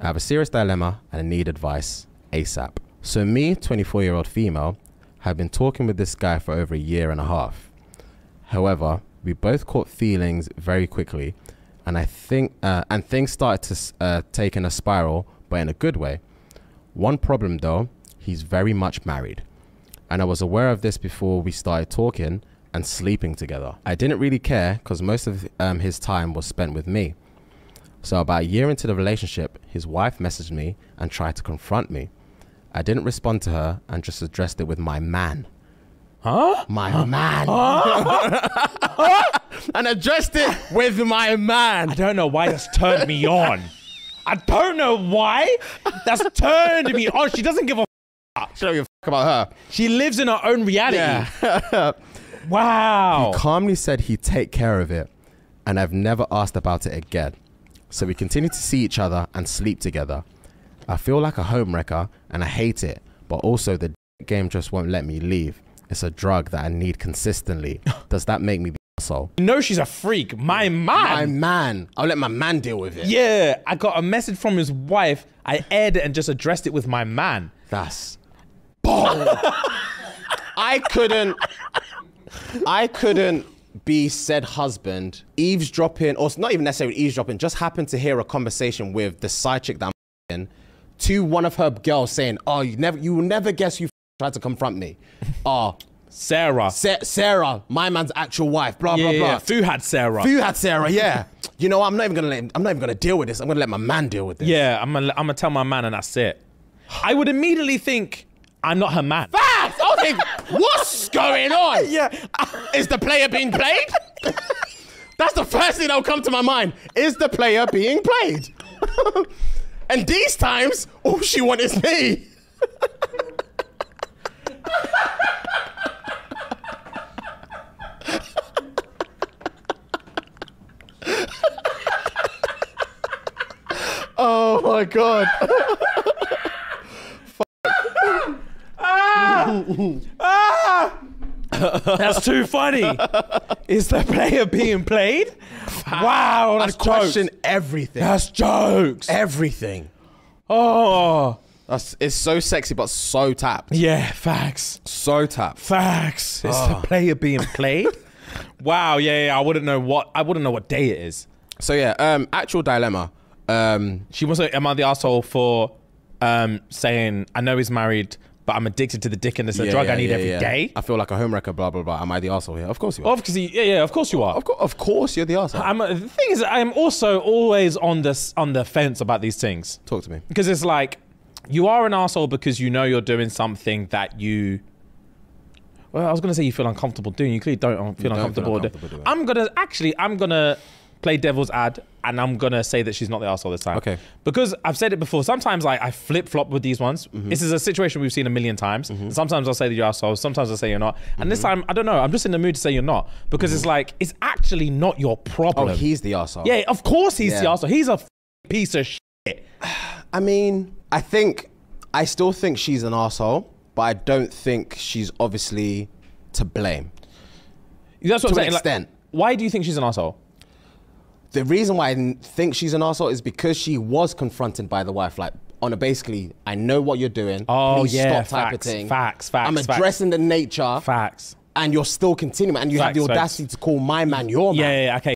I have a serious dilemma and I need advice ASAP. So, me, 24 year old female, have been talking with this guy for over a year and a half. However, we both caught feelings very quickly, and I think uh, and things started to uh, take in a spiral, but in a good way. One problem though, he's very much married, and I was aware of this before we started talking and sleeping together. I didn't really care because most of um, his time was spent with me. So about a year into the relationship, his wife messaged me and tried to confront me. I didn't respond to her and just addressed it with my man. Huh? My man. and addressed it with my man. I don't know why that's turned me on. I don't know why that's turned me on. She doesn't give a. She don't give a fuck about her. She lives in her own reality. Yeah. Wow. He calmly said he'd take care of it, and I've never asked about it again. So we continue to see each other and sleep together. I feel like a homewrecker and I hate it, but also the game just won't let me leave. It's a drug that I need consistently. Does that make me asshole? You know she's a freak. My man. My man. I'll let my man deal with it. yeah, I got a message from his wife. I aired it and just addressed it with my man. That's bold. I couldn't. I couldn't be said husband eavesdropping, or not even necessarily eavesdropping. Just happened to hear a conversation with the side chick that I'm in, to one of her girls saying, "Oh, you never, you will never guess you tried to confront me." Oh, Sarah. Sa- Sarah, my man's actual wife. Blah yeah, blah blah. yeah. Fu had Sarah. You had Sarah, yeah. You know. I'm not even gonna let. Him, I'm not even gonna deal with this. I'm gonna let my man deal with this. Yeah, I'm gonna, I'm gonna tell my man and that's it. I would immediately think I'm not her man. Facts! Think, what's going on? Yeah. Is the player being played? That's the first thing that'll come to my mind. Is the player being played? and these times, all she wants is me. oh my god. That's too funny. Is the player being played? Wow, that's I'd question jokes. everything. That's jokes. everything. Oh, That's it's so sexy but so tapped. yeah, facts. So tapped. Facts. Is Ah. the player being played? wow, yeah, yeah. I wouldn't know what I wouldn't know what day it is. So yeah, um, actual dilemma. Um, She wants to am I the asshole for um saying I know he's married, but I'm addicted to the dick and it's a yeah, drug yeah, I need yeah, every day. I feel like a homewrecker. Blah blah blah. Am I the asshole here? Of course you are. Obviously, yeah, yeah, of course you are. Of course, of course you're the asshole. I'm, the thing is, I'm also always on this on the fence about these things Talk to me. because it's like you are an asshole because you know you're doing something that you. Well, I was gonna say you feel uncomfortable doing. You clearly don't um, feel don't uncomfortable. doing. uncomfortable doing. I'm gonna actually, I'm gonna play devil's ad, and I'm gonna say that she's not the asshole this time. Okay. Because I've said it before. Sometimes like I flip flop with these ones. Mm-hmm. This is a situation we've seen a million times. Sometimes I'll say that you're asshole. Sometimes I'll say you're not. And this Mm-hmm. time I don't know. I'm just in the mood to say you're not because it's like it's actually not your problem. Oh, he's the asshole. Yeah, of course he's the asshole. He's a piece of shit. I mean, I think I still think she's an asshole, but I don't think she's obviously to blame. That's what To I'm an saying. Like, why do you think she's an asshole? The reason why I think she's an asshole is because she was confronted by the wife, like on a basically, I know what you're doing. Oh, please yeah, stop type facts, of facts, facts, I'm facts. addressing the nature, Facts. and you're still continuing, and you have the Facts, facts. audacity to call my man your man. Yeah, yeah, okay.